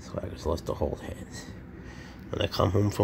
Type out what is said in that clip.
So I just to hold hands. When I come home from